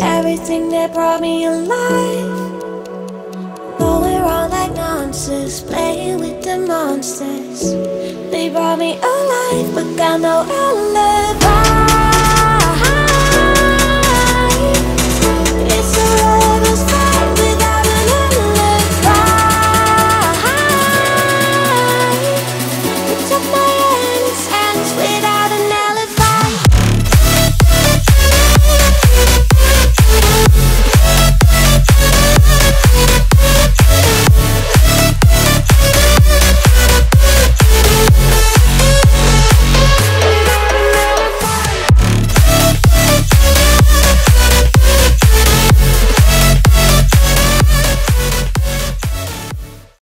Everything that brought me alive. Though we're all like monsters, playing with the monsters. They brought me alive, but got no